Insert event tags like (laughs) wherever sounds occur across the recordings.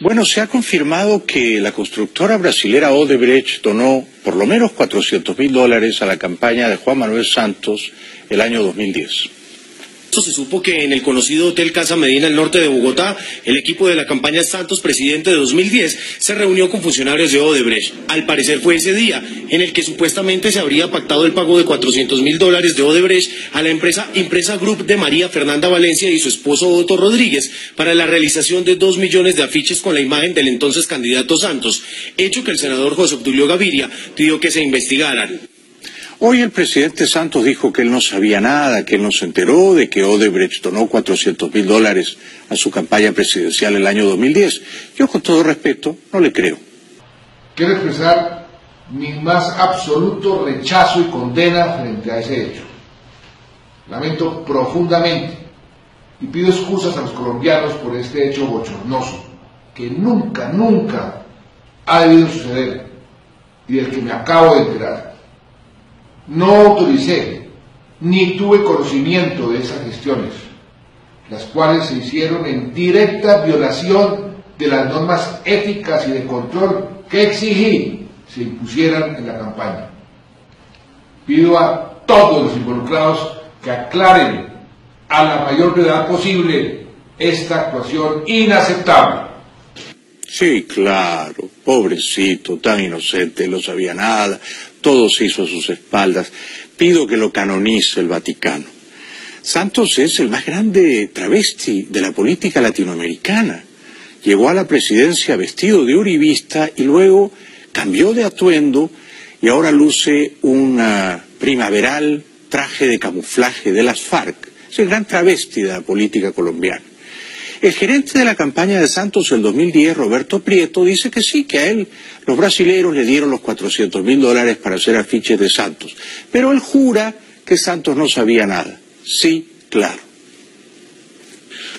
Bueno, se ha confirmado que la constructora brasilera Odebrecht donó por lo menos 400 mil dólares a la campaña de Juan Manuel Santos el año 2010 se supo que en el conocido Hotel Casa Medina, al norte de Bogotá, el equipo de la campaña Santos Presidente de 2010 se reunió con funcionarios de Odebrecht. Al parecer fue ese día en el que supuestamente se habría pactado el pago de 400 mil dólares de Odebrecht a la empresa Impresa Group de María Fernanda Valencia y su esposo Otto Rodríguez para la realización de dos millones de afiches con la imagen del entonces candidato Santos, hecho que el senador José Obdulio Gaviria pidió que se investigaran. Hoy el presidente Santos dijo que él no sabía nada, que él no se enteró de que Odebrecht donó 400 mil dólares a su campaña presidencial el año 2010. Yo, con todo respeto, no le creo. Quiero expresar mi más absoluto rechazo y condena frente a ese hecho. Lamento profundamente y pido excusas a los colombianos por este hecho bochornoso, que nunca, nunca ha debido suceder y del que me acabo de enterar. No autoricé ni tuve conocimiento de esas gestiones, las cuales se hicieron en directa violación de las normas éticas y de control que exigí se impusieran en la campaña. Pido a todos los involucrados que aclaren a la mayor brevedad posible esta actuación inaceptable. Sí, claro, pobrecito, tan inocente, no sabía nada, todo se hizo a sus espaldas. Pido que lo canonice el Vaticano. Santos es el más grande travesti de la política latinoamericana. Llegó a la presidencia vestido de uribista y luego cambió de atuendo y ahora luce un primaveral traje de camuflaje de las FARC. Es el gran travesti de la política colombiana. El gerente de la campaña de Santos el 2010, Roberto Prieto, dice que sí, que a él los brasileños le dieron los 400 mil dólares para hacer afiches de Santos. Pero él jura que Santos no sabía nada. Sí, claro.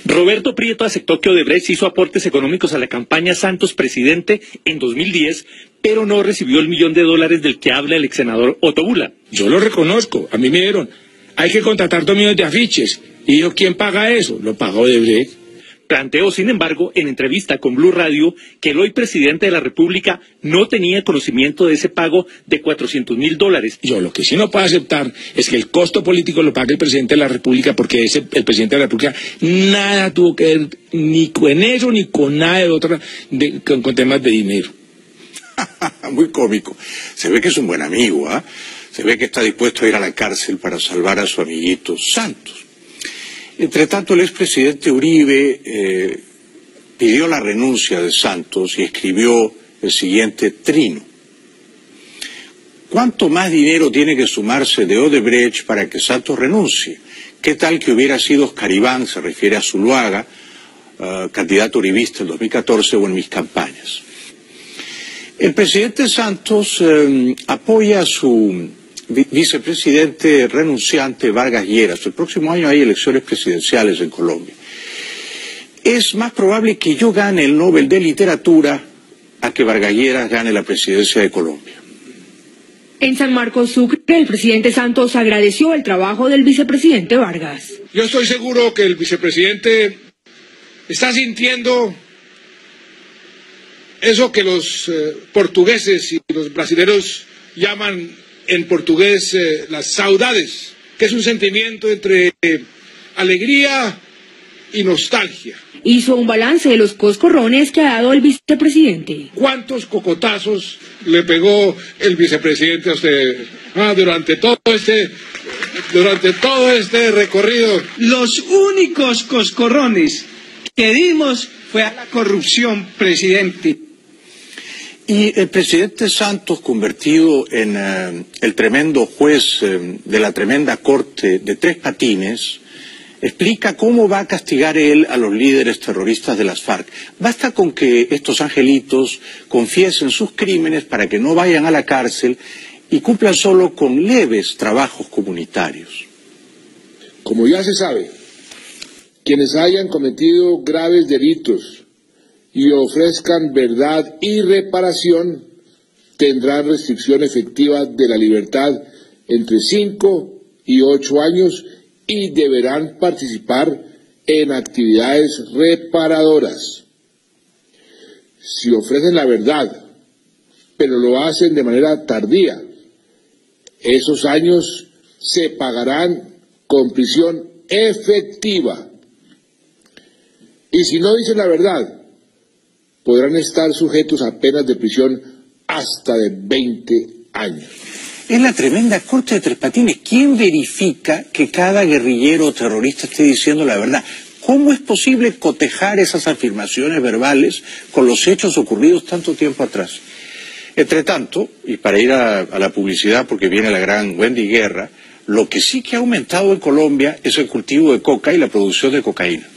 Roberto Prieto aceptó que Odebrecht hizo aportes económicos a la campaña Santos Presidente en 2010, pero no recibió el millón de dólares del que habla el ex senador Otto Bula. Yo lo reconozco, a mí me dieron, hay que contratar dos millones de afiches. Y yo, ¿quién paga eso? Lo pagó Odebrecht. Planteó, sin embargo, en entrevista con Blue Radio, que el hoy presidente de la República no tenía conocimiento de ese pago de 400 mil dólares. Yo lo que sí no puedo aceptar es que el costo político lo pague el presidente de la República, porque ese, el presidente de la República nada tuvo que ver ni con eso ni con nada de otra, con, temas de dinero. (laughs) Muy cómico. Se ve que es un buen amigo, ¿ah? Se ve que está dispuesto a ir a la cárcel para salvar a su amiguito Santos. Entre tanto, el expresidente Uribe eh, pidió la renuncia de Santos y escribió el siguiente trino. ¿Cuánto más dinero tiene que sumarse de Odebrecht para que Santos renuncie? ¿Qué tal que hubiera sido Oscar se refiere a Zuluaga, uh, candidato uribista en 2014 o en mis campañas? El presidente Santos eh, apoya su vicepresidente renunciante Vargas Lleras. El próximo año hay elecciones presidenciales en Colombia. Es más probable que yo gane el Nobel de Literatura a que Vargas Lleras gane la presidencia de Colombia. En San Marcos Sucre, el presidente Santos agradeció el trabajo del vicepresidente Vargas. Yo estoy seguro que el vicepresidente está sintiendo eso que los eh, portugueses y los brasileños llaman en portugués eh, las saudades, que es un sentimiento entre alegría y nostalgia. Hizo un balance de los coscorrones que ha dado el vicepresidente. ¿Cuántos cocotazos le pegó el vicepresidente a usted ah, durante todo este durante todo este recorrido? Los únicos coscorrones que dimos fue a la corrupción, presidente. Y el presidente Santos, convertido en eh, el tremendo juez eh, de la tremenda corte de tres patines, explica cómo va a castigar él a los líderes terroristas de las FARC. Basta con que estos angelitos confiesen sus crímenes para que no vayan a la cárcel y cumplan solo con leves trabajos comunitarios. Como ya se sabe, quienes hayan cometido graves delitos y ofrezcan verdad y reparación, tendrán restricción efectiva de la libertad entre cinco y ocho años y deberán participar en actividades reparadoras. si ofrecen la verdad, pero lo hacen de manera tardía, esos años se pagarán con prisión efectiva. Y si no dicen la verdad, podrán estar sujetos a penas de prisión hasta de 20 años. Es la tremenda corte de Tres Patines. ¿Quién verifica que cada guerrillero o terrorista esté diciendo la verdad? ¿Cómo es posible cotejar esas afirmaciones verbales con los hechos ocurridos tanto tiempo atrás? Entre tanto, y para ir a, a, la publicidad porque viene la gran Wendy Guerra, lo que sí que ha aumentado en Colombia es el cultivo de coca y la producción de cocaína.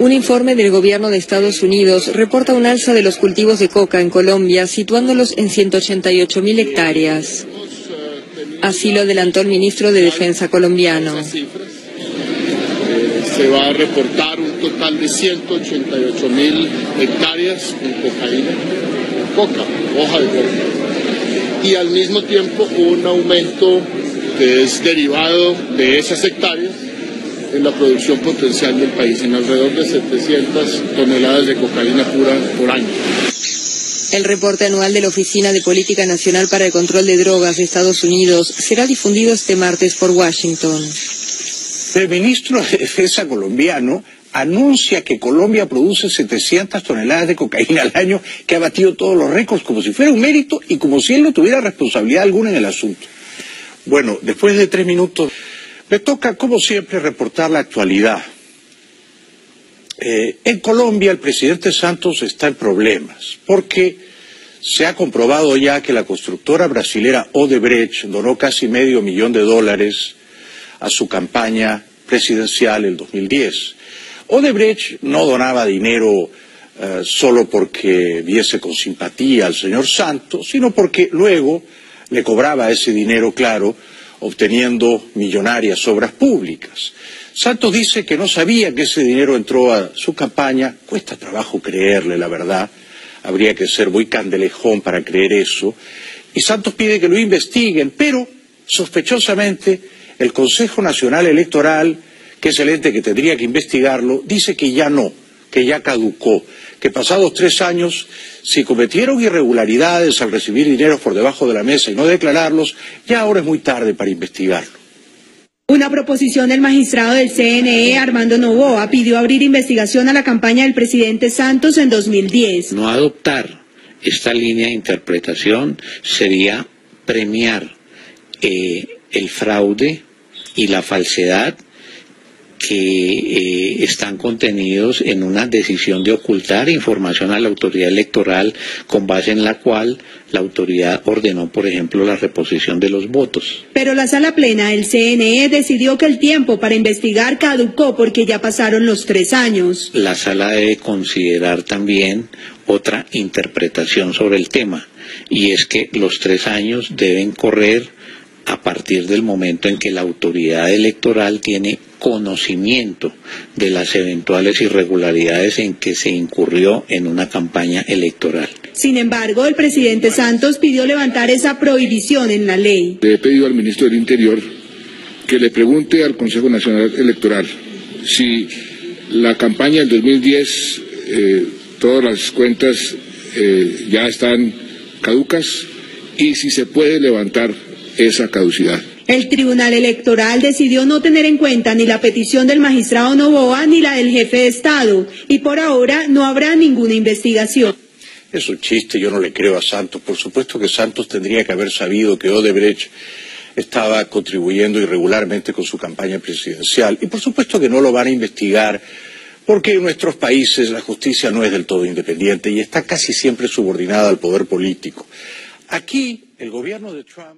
Un informe del gobierno de Estados Unidos reporta un alza de los cultivos de coca en Colombia, situándolos en 188.000 hectáreas. Así lo adelantó el ministro de Defensa colombiano. Se va a reportar un total de 188.000 hectáreas con cocaína, coca, hoja de coca. Y al mismo tiempo un aumento que es derivado de esas hectáreas en la producción potencial del país, en alrededor de 700 toneladas de cocaína pura por año. El reporte anual de la Oficina de Política Nacional para el Control de Drogas de Estados Unidos será difundido este martes por Washington. El ministro de Defensa colombiano anuncia que Colombia produce 700 toneladas de cocaína al año, que ha batido todos los récords, como si fuera un mérito y como si él no tuviera responsabilidad alguna en el asunto. Bueno, después de tres minutos, me toca, como siempre, reportar la actualidad. Eh, en Colombia el presidente Santos está en problemas, porque se ha comprobado ya que la constructora brasilera Odebrecht donó casi medio millón de dólares a su campaña presidencial en 2010. Odebrecht no donaba dinero eh, solo porque viese con simpatía al señor Santos, sino porque luego le cobraba ese dinero, claro, obteniendo millonarias obras públicas. Santos dice que no sabía que ese dinero entró a su campaña. Cuesta trabajo creerle, la verdad. Habría que ser muy candelejón para creer eso. Y Santos pide que lo investiguen, pero sospechosamente el Consejo Nacional Electoral, que es el ente que tendría que investigarlo, dice que ya no, que ya caducó, que pasados tres años, si cometieron irregularidades al recibir dinero por debajo de la mesa y no declararlos, ya ahora es muy tarde para investigarlo. Una proposición del magistrado del CNE, Armando Novoa, pidió abrir investigación a la campaña del presidente Santos en 2010. No adoptar esta línea de interpretación sería premiar eh, el fraude y la falsedad que eh, están contenidos en una decisión de ocultar información a la autoridad electoral con base en la cual la autoridad ordenó, por ejemplo, la reposición de los votos. Pero la sala plena del CNE decidió que el tiempo para investigar caducó porque ya pasaron los tres años. La sala debe considerar también otra interpretación sobre el tema, y es que los tres años deben correr a partir del momento en que la autoridad electoral tiene conocimiento de las eventuales irregularidades en que se incurrió en una campaña electoral. Sin embargo, el presidente Santos pidió levantar esa prohibición en la ley. Le he pedido al ministro del Interior que le pregunte al Consejo Nacional Electoral si la campaña del 2010, eh, todas las cuentas eh, ya están caducas y si se puede levantar esa caducidad. El Tribunal Electoral decidió no tener en cuenta ni la petición del magistrado Novoa ni la del jefe de Estado y por ahora no habrá ninguna investigación. Es un chiste, yo no le creo a Santos. Por supuesto que Santos tendría que haber sabido que Odebrecht estaba contribuyendo irregularmente con su campaña presidencial y por supuesto que no lo van a investigar porque en nuestros países la justicia no es del todo independiente y está casi siempre subordinada al poder político. Aquí el gobierno de Trump